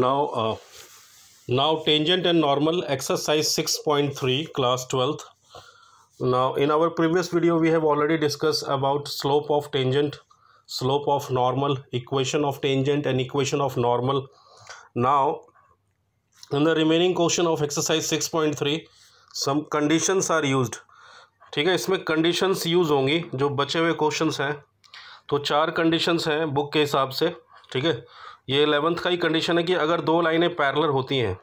now uh, now tangent and normal exercise 6.3 class 12th now in our previous video we have already discussed about slope of tangent slope of normal equation of tangent and equation of normal now in the remaining question of exercise 6.3 some conditions are used ठीक है इसमें conditions use होंगी जो बचे हुए questions हैं तो चार कंडीशंस हैं बुक के हिसाब से ठीक है ये एलेवंथ का ही कंडीशन है कि अगर दो लाइनें पैरलर होती हैं,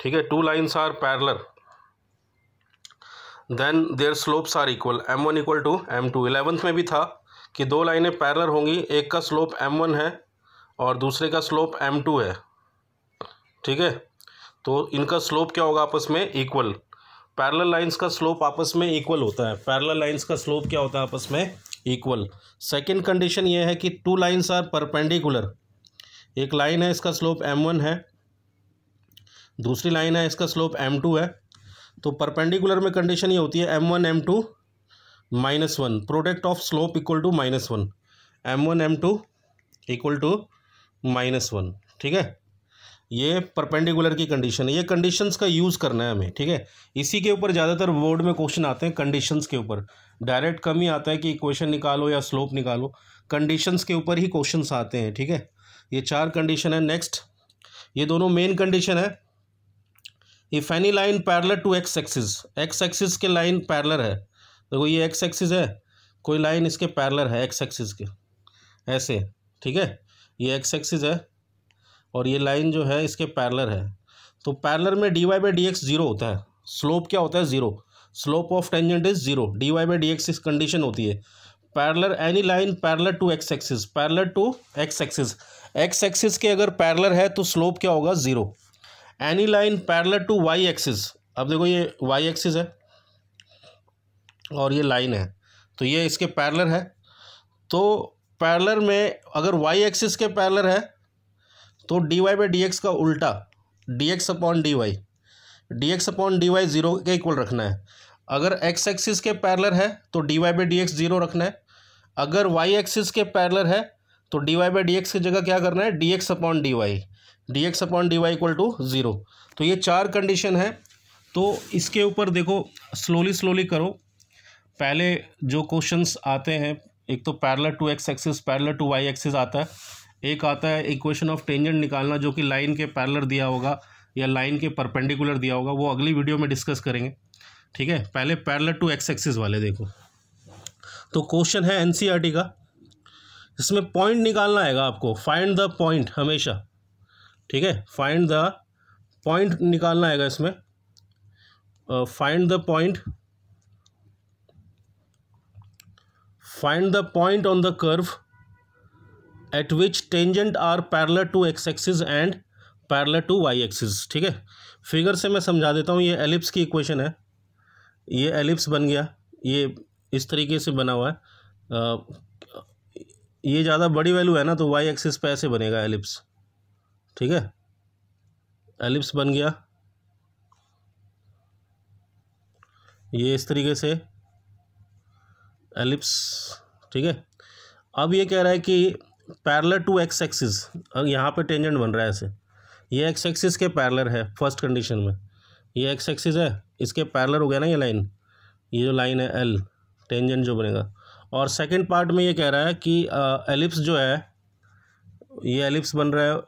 ठीक है two lines are parallel then their slopes are equal m one equal to m two eleventh में भी था कि दो लाइनें पैरलर होंगी, एक का स्लोप एम वन है और दूसरे का स्लोप एम टू है, ठीक है? तो इनका स्लोप क्या होगा आपस में? इक्वल पैरलर लाइंस का स्लोप आपस में इक्वल होता है। पैरलर लाइंस का स्लोप क्या होता है आपस में? इक्वल सेकेंड कंडीशन ये है कि टू लाइन्स आर परपेंडिकुलर एक लाइन है, इसका स्लोप एम वन है। दूसरी लाइन है, इसका स्लोप एम टू है। तो परपेंडिकुलर में कंडीशन ये होती है m one m two minus one product of slope equal to minus one m one m two equal to minus one ठीक है? ये परपेंडिकुलर की कंडीशन है। ये कंडीशंस का यूज़ करना है हमें, ठीक है? इसी के ऊपर ज़्यादातर बोर्ड में क्वेश्चन आते हैं कंडीशंस के ऊपर। डायरेक्ट कम ही आता है कि इक्वेशन निकालो या स्लोप निकालो। कंडीशंस के ऊपर ही क्वेश्चंस आते हैं, ठीक है? ये चार कंडीशन है नेक्स्ट ये दोनों मेन कंडीशन है। If any line parallel to x axis x axis के लाइन पैरलर है। देखो, ये एक्स एक्सिस है, कोई लाइन इसके पैरलर है एक्स एक्सिस के। ऐसे, ठीक है? ये एक्स एक्सिस है और ये लाइन जो है, इसके पैरलर है। तो पैरलर में d y by d x zero होता है। स्लोप क्या होता है? Zero slope of tangent is zero d y by d x इस कंडीशन होती है। Parallel any line parallel to x axis parallel to x axis x axis के अगर पैरलर है तो स्लोप क्या होगा? Zero any line parallel to y axis अब देखो ये वाई एक्सिस है और ये लाइन है। तो ये इसके पैरलर है। तो पैरलर में अगर वाई एक्सिस के पैरलर है तो d y by d x का उल्टा d x upon d y d x upon d y zero के इक्वल रखना है। अगर एक्स एक्सिस के पैरलर है तो d y by d x zero रखना है। अगर वाई एक्सिस के पैरलर है तो d y by d x की जगह क्या करना है? D x upon d y d x upon d y equal to zero तो ये चार कंडीशन है। तो इसके ऊपर देखो स्लोली स्लोली करो। पहले जो क्वेश्चंस आते हैं, एक तो parallel to x axis parallel to y axis आता है। एक आता है इक्वेशन ऑफ़ टेंजेंट निकालना, जो कि लाइन के पैरलर दिया होगा, या लाइन के परपेंडिकुलर दिया होगा, वो अगली वीडियो में डिस्कस करेंगे। ठीक है? पहले पैरलर टू एक्स एक्सिस वाले देखो। तो क्वेश्चन है एनसीईआरटी e का। इसमें पॉइंट निकालना आएगा आपको। फाइंड द पॉइंट हमेशा। ठीक है? फाइंड द पॉइंट निकालना आएगा इसमें। Find the point find the point on the curve at which tangent are parallel to x axis and parallel to y axis ठीक है? फिगर से मैं समझा देता हूँ, ये एलिप्स की इक्वेशन है। ये एलिप्स बन गया। ये इस तरीके से बना हुआ है। ये ज़्यादा बड़ी वैल्यू है ना तो वाई एक्सिस पे ऐसे बनेगा एलिप्स ठीक है? एलिप्स बन गया। ये इस तरीके से एलिप्स ठीक है? अब ये कह रहा है कि पैरलर टू एक्स एक्सिस यहाँ पे टेंजेंट बन रहा है ऐसे। ये एक्स एक्सिस के पैरलर है फ़र्स्ट कंडीशन में। ये एक्स एक्सिस है, इसके पैरलर हो गया ना ये लाइन ये जो लाइन है एल टेंजेंट जो बनेगा। और सेकंड पार्ट में ये कह रहा है कि एलिप्स जो है, ये एलिप्स बन रहा है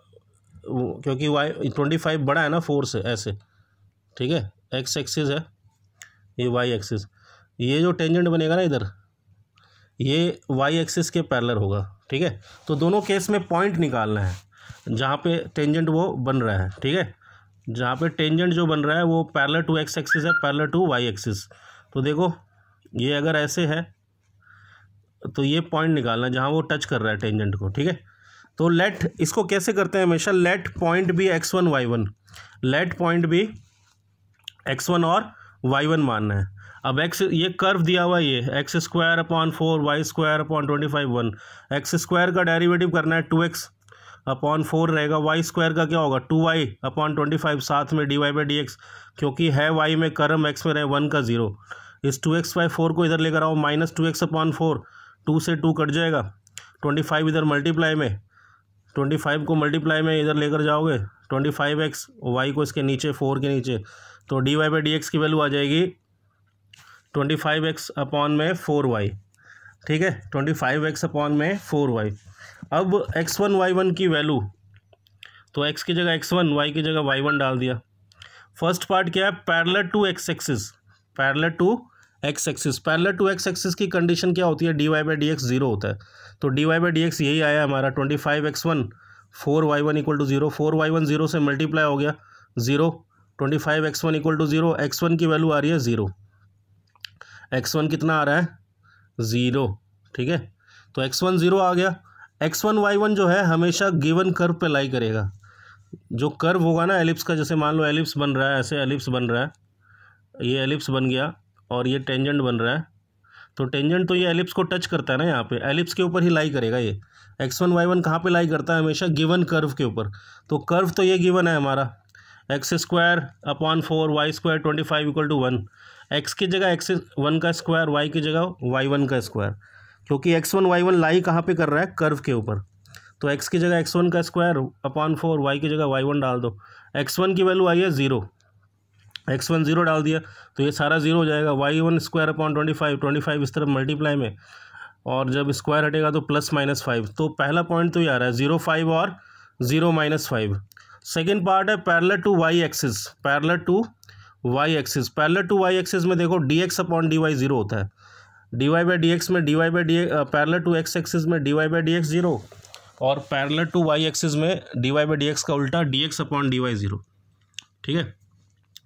क्योंकि वाई ट्वेंटी फाइव बड़ा है ना फोर से, ऐसे, ठीक है? एक्स एक्सिस है, ये वाई एक्सिस ये जो टेंजेंट बनेगा ना इधर, ये वाई एक्सिस के पैरलर होगा, ठीक है? तो दोनों केस में पॉइंट निकालना है, जहाँ पे टेंजेंट वो बन रहा है, ठीक है? जहाँ पे टेंजेंट जो बन रहा है, वो पैरलर टू एक्स एक्सिस है पैरलर टू वाई एक्सिस तो देखो, ये अगर ऐसे है तो ये पॉइंट निकालना जहाँ वो टच कर रहा है टेंजेंट को, ठीक है? तो लेट इसको कैसे करते हैं हमेशा? लेट पॉइंट भी x one y one let point भी एक्स वन और वाई वन मानना है। अब एक्स ये कर्व दिया हुआ ये। X square upon four y square upon twenty five one x square का डेरिवेटिव करना है टू एक्स अपॉन फोर रहेगा। वाई स्क्वायर का क्या होगा? Two y upon twenty five साथ में d y by d x क्योंकि है वाई में कर्म एक्स में रहे वन का ज़ीरो इस टू एक्स बाई फोर को इधर लेकर आओ minus two x upon four two से टू कट जाएगा। ट्वेंटी फाइव इधर मल्टीप्लाई में। ट्वेंटी फाइव को मल्टीप्लाई में इधर लेकर जाओगे। ट्वेंटी फाइव एक्स वाई को इसके नीचे, फोर के नीचे। तो d y by d x की वैल्यू आ जाएगी ट्वेंटी फाइव एक्स अपॉन में फोर वाई ठीक है? ट्वेंटी फाइव एक्स अपॉन में फोर वाई अब एक्स वन वाई वन की वैल्यू तो एक्स की जगह एक्स वन वाई की जगह वाई वन डाल दिया। फ़र्स्ट पार्ट क्या है? Parallel to x axis parallel to x axis parallel to x axis की कंडीशन क्या होती है? D y by d x zero होता है। तो d y by d x यही आया हमारा twenty five x one four y one equal to zero four y one zero से मल्टीप्लाई हो गया zero twenty five x one equal to zero x one की वैल्यू आ रही है ज़ीरो एक्स वन कितना आ रहा है? ज़ीरो ठीक है? तो एक्स वन ज़ीरो आ गया। एक्स वन वाई वन जो है, हमेशा गिवन कर्व पे लाई करेगा। जो कर्व होगा ना एलिप्स का, जैसे मान लो एलिप्स बन रहा है, ऐसे एलिप्स बन रहा है। ये एलिप्स बन गया। और ये टेंजेंट बन रहा है। तो टेंजेंट तो ये एलिप्स को टच करता है ना यहाँ पे। एलिप्स के ऊपर ही लाई करेगा ये। एक्स वन वाई वन कहाँ पर लाई करता है हमेशा? गिवन कर्व के ऊपर। तो कर्व तो ये गिवन है हमारा। X square upon four y square twenty five equal to one x की जगह एक्स वन का स्क्वायर वाई की जगह वाई वन का स्क्वायर क्योंकि x one y one lie कहाँ पे कर रहा है? कर्व के ऊपर। तो एक्स की जगह एक्स वन का स्क्वायर अपॉन फोर वाई की जगह वाई वन डाल दो। एक्स वन की वैल्यू आई है ज़ीरो एक्स वन ज़ीरो डाल दिया तो ये सारा ज़ीरो हो जाएगा। Y one square upon twenty five twenty five इस तरफ़ मल्टीप्लाई में। और जब स्क्वायर हटेगा तो प्लस माइनस फाइव तो पहला पॉइंट तो ये आ रहा है, ज़ीरो फाइव और zero minus five second part है parallel to y axis parallel to y axis parallel to y axis में देखो d x upon d y zero होता है। D y by d x में d y by d parallel to x axis में d y by d x zero. और parallel to Y axis में d y by d x का उल्टा d x upon d y zero. ठीक है?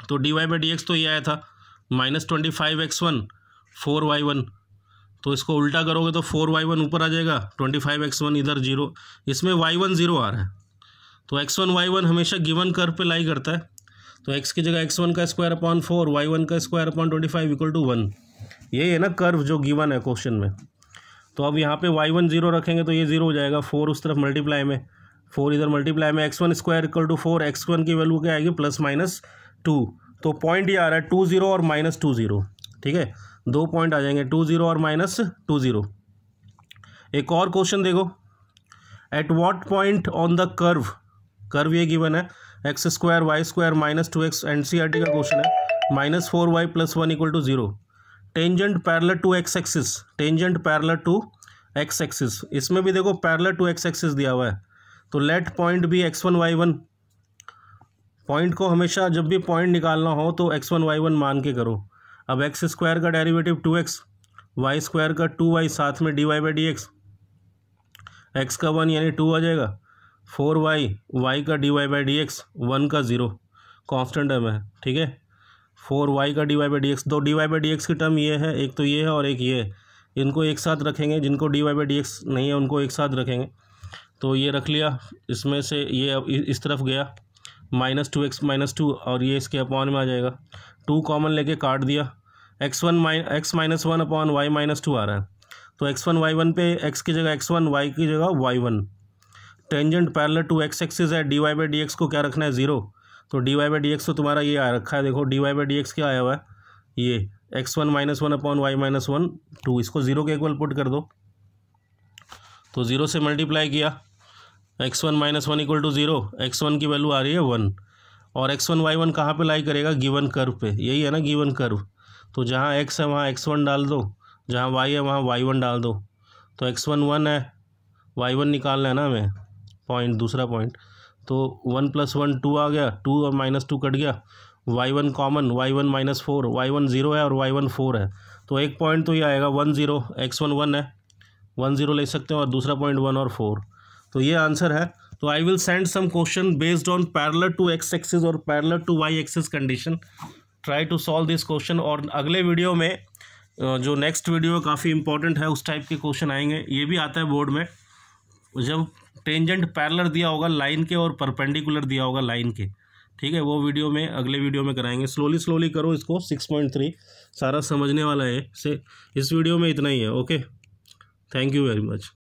तो d y by d x तो ये आया था। Minus twenty five x one four y one तो इसको उल्टा करोगे तो फोर वाई वन ऊपर आ जाएगा ट्वेंटी फाइव एक्स वन इधर ज़ीरो इसमें वाई वन ज़ीरो आ रहा है। तो एक्स वन वाई वन हमेशा गिवन कर पे लाई करता है। तो एक्स की जगह एक्स वन का square upon four y one का square upon twenty five equal to one यही है ना कर्व जो गिवन है क्वेश्चन में। तो अब यहाँ पे वाई वन ज़ीरो रखेंगे तो ये ज़ीरो हो जाएगा। फोर उस तरफ़ मल्टीप्लाई में। फोर इधर मल्टीप्लाई में x one square equal to four x one की वैल्यू क्या आएगी? प्लस माइनस टू तो पॉइंट ये आ रहा है टू ज़ीरो और माइनस टू ज़ीरो, ठीक है? दो पॉइंट आ जाएँगे, टू ज़ीरो और माइनस टू ज़ीरो। एक और क्वेश्चन देखो। At what point on the curve curve ये गिवन है x square y square minus two x N C R T का क्वेश्चन है minus four y plus one equal to zero tangent parallel to x axis tangent parallel to x axis इसमें भी देखो parallel to x axis दिया हुआ है। तो let point भी x one y one point को हमेशा जब भी पॉइंट निकालना हो तो एक्स वन, वाई वन मान के करो। अब एक्स स्क्वायर का derivative two x, y square का टू वाई, साथ में d y by d x x का वन यानी टू आ जाएगा। फोर वाई वाई का d y by d x one का ज़ीरो। कॉन्स्टेंट टर्म है ठीक है? फोर वाई का d y by d x दो d y by d x की टर्म ये है, एक तो ये है और एक ये है। इनको एक साथ रखेंगे, जिनको d y by d x नहीं है, उनको एक साथ रखेंगे। तो ये रख लिया, इसमें से ये अब इस तरफ़ गया। Minus two x minus two और ये इसके अपॉन में आ जाएगा। टू कॉमन लेके काट दिया। X one minus x minus one upon y minus two आ रहा है। तो एक्स वन वाई वन पे एक्स की जगह, एक्स वन वाई की जगह y one. Tangent parallel to x axis है, d y by d x को क्या रखना है? ज़ीरो। तो d y by d x तो तुम्हारा ये आ रखा है, देखो, d y by d x क्या आया हुआ है? ये, x one minus one upon y minus one, two. इसको ज़ीरो के इक्वल पुट कर दो। तो ज़ीरो से मल्टीप्लाई किया। X one minus one equal to zero x one की वैल्यू आ रही है वन और एक्स वन वाई वन कहाँ पर लाई करेगा? गिवन कर्व पे. यही है ना गिवन कर्व तो जहाँ एक्स है, वहाँ एक्स वन डाल दो. जहाँ वाई है, वहाँ वाई वन डाल दो. तो एक्स वन वन है. वाई वन निकालना है ना हमें. पॉइंट दूसरा पॉइंट तो वन प्लस वन टू आ गया. टू और माइनस टू कट गया. Y one common y one minus four y one zero है और वाई वन फोर है. तो एक पॉइंट तो ये आएगा one zero x one one है. वन ज़ीरो ले सकते हैं और दूसरा पॉइंट वन और फोर तो ये आंसर है। तो I will send some question based on parallel to x axis और parallel to y axis condition try to solve this question और अगले वीडियो में जो नेक्स्ट वीडियो काफ़ी इंपॉर्टेंट है, उस टाइप के क्वेश्चन आएँगे। ये भी आता है बोर्ड में। जब टेंजेंट पैरलर दिया होगा लाइन के और परपेंडिकुलर दिया होगा लाइन के। ठीक है, वो वीडियो में, अगले वीडियो में कराएँगे। स्लोली स्लोली करो इसको। सिक्स पॉइंट थ्री सारा समझने वाला है से इस वीडियो में इतना ही है okay thank you very much